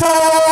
Bye.